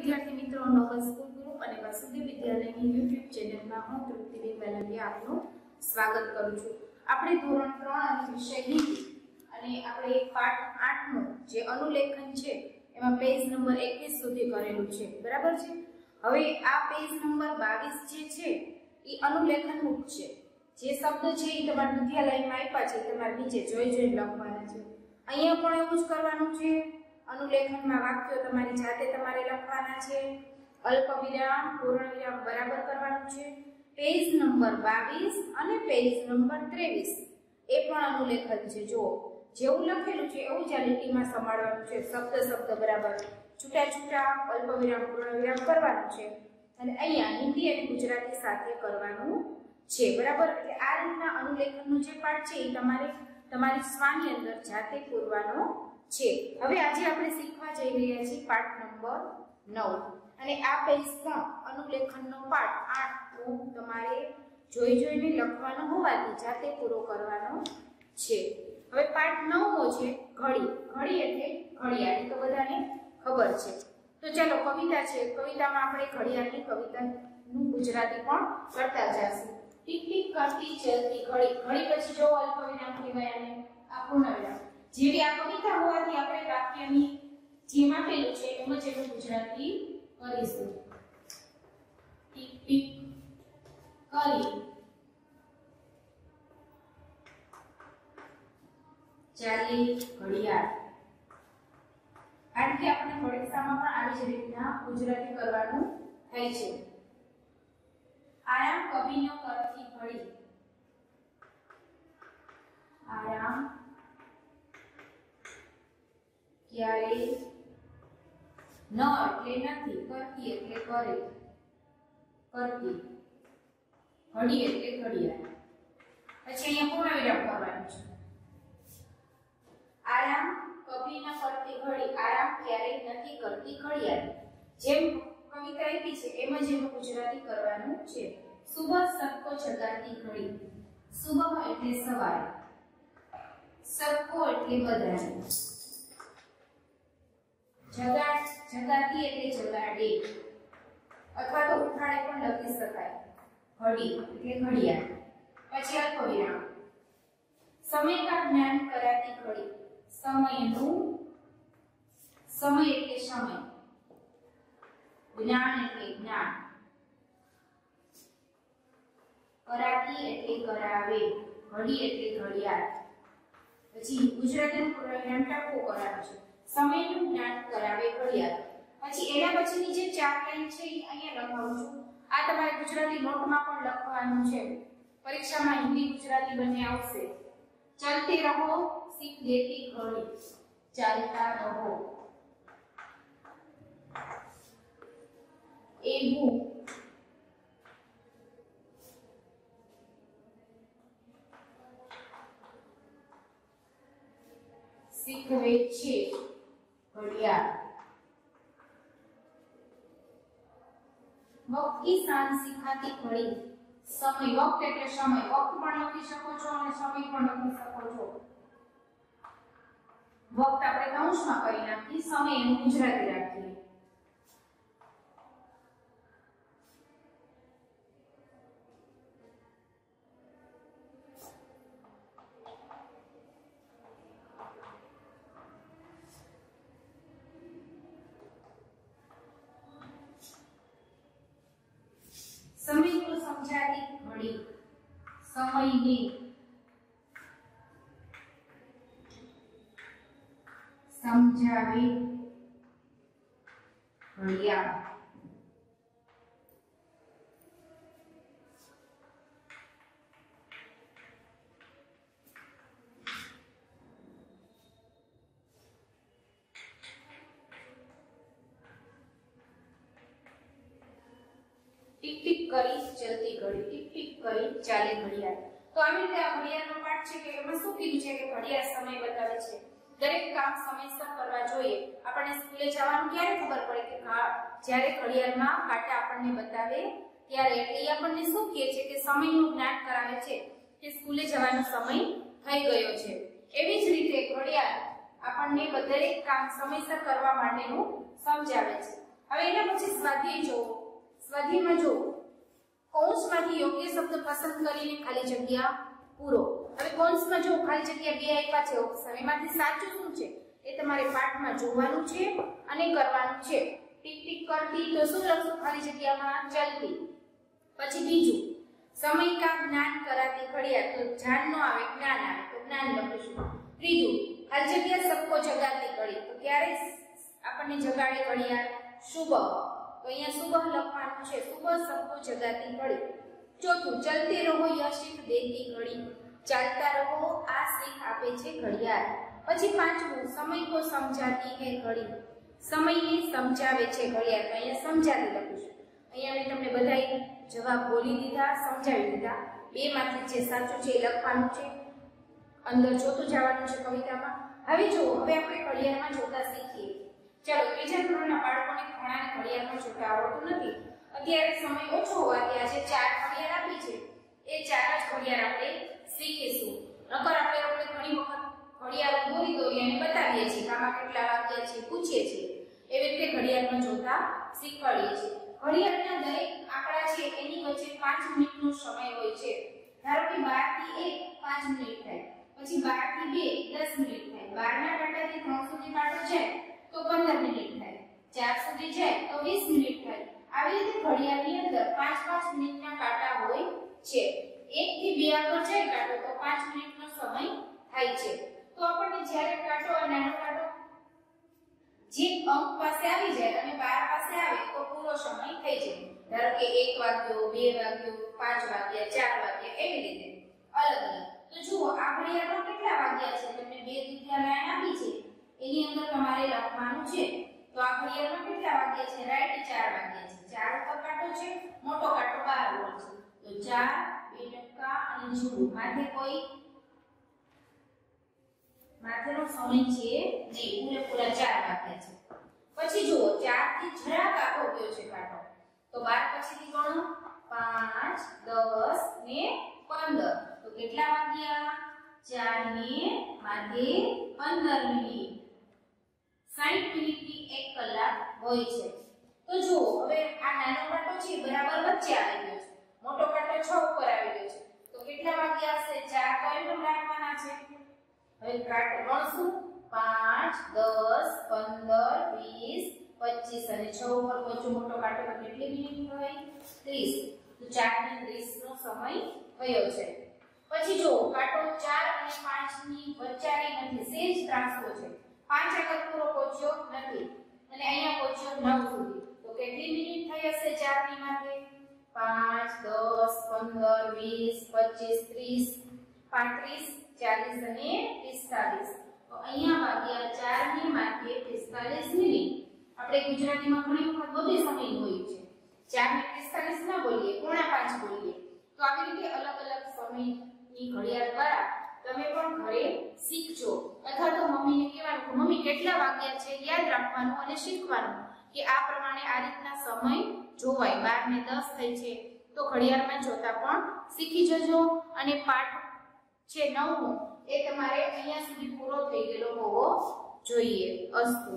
વિદ્યાર્થી મિત્રો Nobel school group અને વસુદેવ વિદ્યાલયની યુટ્યુબ ચેનલમાં હું તૃપ્તિબેન વેલંબિયા આપનું સ્વાગત કરું છું. આપણે ધોરણ ત્રણ અને વિષય નીતિ અને આપણે પાઠ આઠનું જે અનુલેખન છે, એમાં પેજ નંબર એકવીસ સુધી કરેલું છે. બરાબર છે? હવે આ પેજ નંબર બાવીસ જે છે, એ અનુલેખનનું જ છે. જે શબ્દ છે એ તમારા વિદ્યાલયમાં આપ્યા છે, તમારે નીચે જોઈ જોઈ લખવાના છે. અહીંયા પણ એવું જ કરવાનું છે. અનુલેખનમાં વાક્યો તમારી જાતે તમારે લખવાના છે. અલ્પ વિરામ બરાબર કરવાનું છે. પેજ નંબર 22 અને પેજ નંબર 23 એ પણ અનુલેખન છે. જો જેવું લખેલું છે એવું જ આ લીટીમાં સમાડવાનું છે. શબ્દ શબ્દ બરાબર. છૂટા છૂટા અલ્પ વિરામ કરવાનું છે. અને અહીંયા હિન્દી અને ગુજરાતી સાથે કરવાનું છે. બરાબર? એટલે આ રીતના અનુલેખનનું જે પાઠ છે એ તમારે તમારી સ્વાની અંદર જાતે પૂરવાનો છે. હવે આજે આપણે શીખવા જઈ રહ્યા છીએ પાઠ નંબર 9 અને આ પેજ પણ અનુલેખનનો પાઠ 8 તમારે જોઈ જોઈને લખવાનો હોવાથી જાતે પૂરો કરવાનો છે. હવે પાઠ 9મો છે ઘડી. ઘડી એટલે ઘડિયાળ. તો બધાને ખબર છે. તો ચાલો કવિતા છે. કવિતામાં આપણે ઘડિયાળની કવિતાનું ગુજરાતી પણ કરતા જઈશું ટીક ટીક કરતી ચલતી ઘડી. ઘડી પછી જો અલ્પ વિરામ કહેવાય અને આ પૂર્ણ જેવી આ કવિતા હોવાથી આપણે વાક્યની જેમ આપેલું છે એમ જ એનું ગુજરાતી કરીશું. ટીક ટીક, કરી. ચાલી ઘડિયાળ. કે આપણે પરીક્ષામાં પણ આવી જ રીતના ગુજરાતી કરવાનું થાય છે. આરામ કવિનો કરતી ઘડી આરામ ક્યારે ન એટલે નથી, કરતી એટલે કરે. કરતી. ઘડી એટલે ઘડિયાળ. પછી અહીંયા પૂર્ણ વિરામ કરવાનું છે? આરામ કભી કરતી ઘડી, આરામ ક્યારેય નથી કરતી ઘડિયાળ. જેમ કવિતા આપી છે, એમ જ એનું ગુજરાતી કરવાનું છે. સુબહ સબકો જગાતી ઘડી. સુબહ એટલે સવાર. સબકો એટલે બધાને. જગા જગાતી એટલે જગાડે. અથવા તો ઉઠાડે પણ લખી શકાય. ઘડી, એટલે ઘડિયાળ. પછી અલ્પવિરામ સમય કા જ્ઞાન કરાતી ઘડી. સમયનું, સમય એટલે સમય. જ્ઞાન એટલે જ્ઞાન. કરાતી એટલે કરાવે. ઘડી એટલે ઘડિયાળ. પછી ગુજરાતીનું પૂર્ણ ટકો છે. સમયનું જ્ઞાન કરાવે ઘડિયાળ. પછી એના પછીની જે ચાર લાઈન છે એ અહીંયા લખાવું છું. આ તમારે ગુજરાતી નોટમાં પણ લખવાનું છે. પરીક્ષામાં હિન્દી ગુજરાતી બંને આવશે. ચાલતે રહો, સીખ દેતી ઘડી. ચાલતા રહો. એવું વક્ત સાંજ શીખાતી ઘડી. સમય વક્ત એટલે સમય વક્ત પણ લખી શકો છો અને સમય પણ લખી શકો છો. વક્ત આપણે કૌંસમાં કરી નાખી સમય એનું ગુજરાતી રાખીએ. સમયની સમજાવી ઘડિયાળ ટીક ટીક કરી ચલતી ઘડી ટીક ટીક કરી, ચાલે ઘડિયાળ. તો આવી રીતે આ ઘડિયાળનો પાઠ છે કે એમાં શું કીધું છે કે ઘડિયાળ સમય બતાવે છે. દરેક કામ સમયસર કરવા જોઈએ. આપણને સ્કૂલે જવાનું ક્યારે ખબર પડે કે જ્યારે ઘડિયાળમાં કાંટા આપણને બતાવે, ત્યારે એટલે એ આપણને શું કહે છે કે સમયનું જ્ઞાન કરાવે છે કે સ્કૂલે જવાનો સમય થઈ ગયો છે. એવી જ રીતે ઘડિયાળ આપણને દરેક કામ સમયસર કરવા માટેનું સમજાવે છે. હવે એના પછી સ્વાધ્યાય જોવો. સ્વાધ્યાયમાં જોવો કૌંસમાંથી યોગ્ય શબ્દ પસંદ કરીને ખાલી જગ્યા પૂરો. હવે કૌંસમાં જો ખાલી જગ્યા બે આપ્યા છે. ઓપ્શન એમાંથી સાચું શું છે? એ તમારે પાઠમાં જોવાનું છે અને કરવાનું છે. ટીક ટીક કરતી તો શું લખશું? ખાલી જગ્યામાં ચલતી. પછી બીજું, સમય કા જ્ઞાન કરાતી ઘડિયાળ? તો જાન નો આવે, જ્ઞાન આવે, તો જ્ઞાન લખીશું. ત્રીજું, ખાલી જગ્યા સબકો જગાતી ઘડી તો ક્યારે આપણને જગાડે ઘડિયાળ? શુભ. તો અહીંયા સુબહ લખવાનું છે. સુબહ સબકો જગાતી ઘડી ચોથું, ચલતે રહો યહ શીખ દેતી ઘડી. ચાલતા રહો, આ શીખ આપે છે ઘડિયાળ. પછી પાંચમું, સમય કો સમજાતી હે ઘડી. સમયને સમજાવે છે ઘડિયાળ. તો અહીંયા સમજાતી લખું છું. અહીંયા મેં તમને બધાય જવાબ બોલી દીધા, સમજાવી દીધા. બે માંથી જે સાચું છે એ લખવાનું છે. અંદર જોતું જવાનું છે કવિતામાં. હવે જુઓ, હવે આપણે ઘડિયાળમાં જોતા શીખીએ. ચાલો ત્રીજા ધોરણના બાળકોને ખૂણાને ઘડિયાળમાં જોતા આવડતું નથી. અત્યારે સમય ઓછો હોવાથી આજે ચાર ઘડિયાળ આપી છે. એ ચાર જ ઘડિયાળ આપણે શીખીશું. નકર આપણે આપણે ઘણી વખત ઘડિયાળ બોલી દો અને બતાવીએ છીએ કે આમાં કેટલા વાગ્યા છે, પૂછીએ છીએ. એવી રીતે ઘડિયાળમાં જોતા શીખવાડીએ છીએ. ઘડિયાળના દરેક આંકડા છે, એની વચ્ચે પાંચ મિનિટનો સમય હોય છે ધારો કે 12 થી 1 5 મિનિટ થાય પછી 12 થી 2 10 મિનિટ થાય 12 ના કાંટાથી 3 સુધી કાંટો છે તો 15 મિનિટ થાય 4 સુધી જાય તો 20 મિનિટ થાય. આવી રીતે ઘડિયાળની અંદર 5 5 મિનિટના કાંટા હોય છે. 1 થી 2 આગળ જાય કાંટો, તો 5 મિનિટનો સમય થાય છે. તો આપણને જ્યારે કાંટો અને નાનો કાંટો જે અંક પાસે આવી જાય અને 12 પાસે આવે, તો પૂરો સમય થઈ જાય. ધારો કે 1 વાગ્યો 2 વાગ્યો 5 વાગ્યા 4 વાગ્યા, એવી રીતે. અલગ અલગ. તો જુઓ, આ ઘડિયાળમાં કેટલા વાગ્યા છે? તમને બે દીધા લાઈન આપી છે. એની અંદર તમારે લખવાનું છે તો આ ઘડિયાળમાં કેટલા વાગ્યા છે? રાઈટ 4 વાગ્યા છે. 4 ઉપર કાંટો છે, મોટો કાંટો 12 વોલ્ટ છે. તો 4 બે ટકા અને જુઓ માથે કોઈ માથેનો સમય છે? નહીં પૂરેપૂરા 4 વાગ્યા છે. પછી જુઓ 4 થી જરાક આગો ગયો છે કાંટો. તો 12 પછીથી ગણો. 5 10 ને 15 તો કેટલા વાગ્યા? 4 ને માથે 15 મિનિટ. 60 મિનિટની 1 કલાક હોય છે. તો જુઓ, હવે આ નાનો કાંટો છે બરાબર વચ્ચે આવી ગયો છે. મોટો કાંટો 6 ઉપર આવી ગયો છે. તો કેટલા વાગ્યા હશે? 4 તો એમ રાખવાના છે. હવે કાંટો ગણશું. 5 10 15 20 25 અને 6 ઉપર પહોંચો. મોટો કાંટો કેટલી મિનિટ હોય? 30 તો 4 ને 30 નો સમય થયો છે? પછી જો કાંટો 4 અને 5 ની વચ્ચેની નથી. સેજ ત્રાસો છે. 5 આગળ પૂરો પહોંચ્યો નથી. અને અહીંયા પહોંચ્યો 9 સુધી. તો કેટલી મિનિટ થઈ હશે 4 ની માથે 5 10 15 20 25 30 35 ચાલીસ અને પિસ્તાલીસ. તો અહીંયા ભાગ્યા 4 ની માથે પિસ્તાલીસ મિનિટ. આપણે ગુજરાતીમાં ઘણી વખત બધે સમય હોય છે. 4 ને પિસ્તાલીસ ના બોલીએ પોણા પાંચ બોલીએ. તો આવી રીતે અલગ અલગ સમયની ઘડિયાળ દ્વારા તમે પણ ઘરે શીખજો. અથવા તો મમ્મીને કહેવાનું કે મમ્મી કેટલા વાગ્યા છે યાદ રાખવાનું અને શીખવાનું કે આ પ્રમાણે આ રીતના સમય જોવાય. બાર ને દસ થઈ છે. તો ઘડિયાળમાં જોતા પણ શીખી જજો અને પાઠ છે નવમો એ તમારે અહીંયા સુધી પૂરો થઈ ગયેલો હોવો જોઈએ અસ્તુ.